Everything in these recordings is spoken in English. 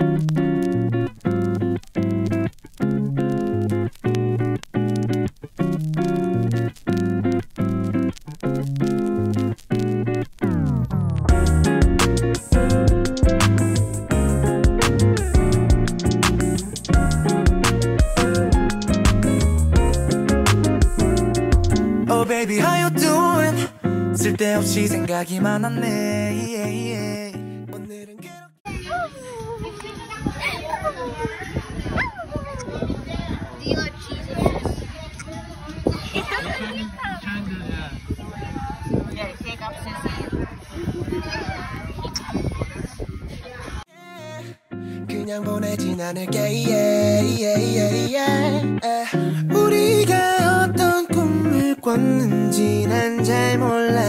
Oh baby how you doing 쓸데없이 생각이 많았네 yeah, yeah. 그냥 보내진 않을게 yeah, yeah, yeah. 우리가 어떤 꿈을 꿨는지 난 잘 몰라.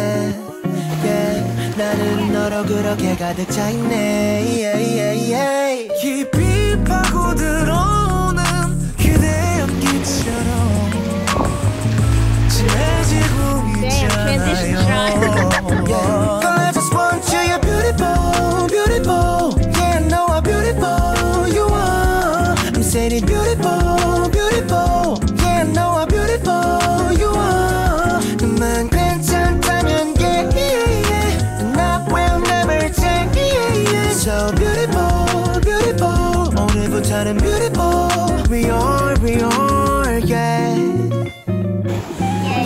나는 너로 그렇게 가득 차있네. 깊이 파고들어오는 그대 연기처럼 transition 있잖아요. Girl, I just want you, you're beautiful, beautiful Yeah, I know how beautiful you are I'm saying beautiful, beautiful Yeah, I know how beautiful you are 너만 괜찮다면 yeah, yeah, yeah And I will never change yeah, yeah. So beautiful 오늘부터는 beautiful We are, we are, yeah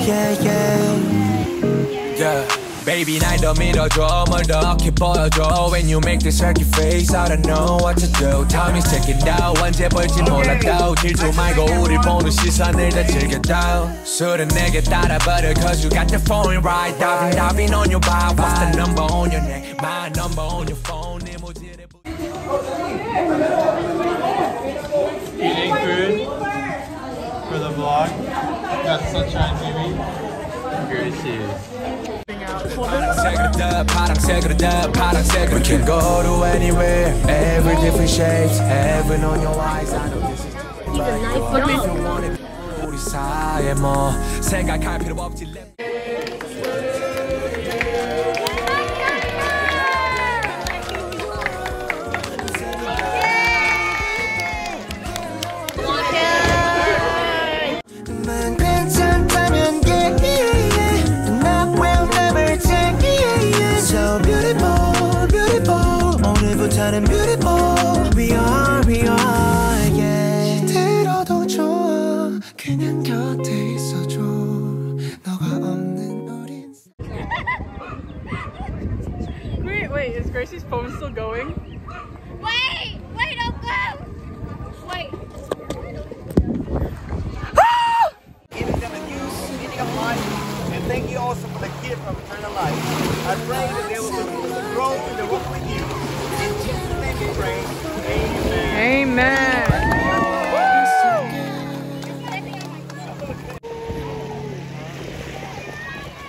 Yeah, yeah Yeah. Baby 날 더 밀어줘 뭘 더 어깨 보여줘 When you make this circuit face I don't know what to do Time is ticking down 언제 볼지 몰라도 길도 말고 우릴 보는 시선을 다 즐겨도 술은 내게 따라버려 Cause you got the phone right Diving diving on your vibe What's the number on your neck My number on your phone Sunshine TV. Here she is. 파랑색으로 더 파랑색으로 더 파랑색으로 We can go to anywhere Every different shapes Heaven on your eyes I know this is He's a nice dog. 우리 사이에 뭐 생각할 필요 없지 오늘부터는 beautiful We are, we are yeah 들어도 좋아 그냥 곁에 있어줘 너가 없는 우린 Wait, wait, is Gracie's phone still going? Wait! Wait, don't go! Wait. giving them a new beginning of life. And thank you also for the gift of eternal life. I pray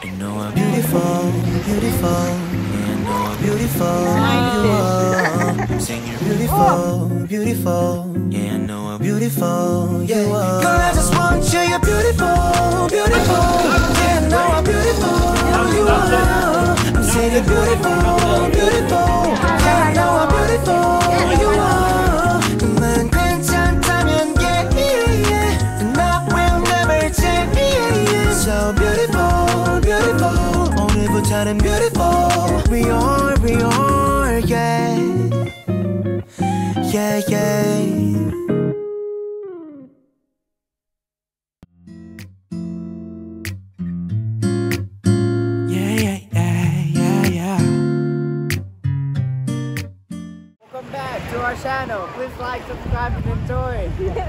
You know I'm beautiful, beautiful. Yeah, I know I'm beautiful. You are. Sing you're beautiful, oh. beautiful. Yeah, I know I'm beautiful. You are. Girl, I just want you. You're beautiful, beautiful. Yeah, I know I'm beautiful. You are. I'm saying you're beautiful, talented and beautiful. We are, we are, yeah. Yeah, yeah. channel. Please like, subscribe, and enjoy.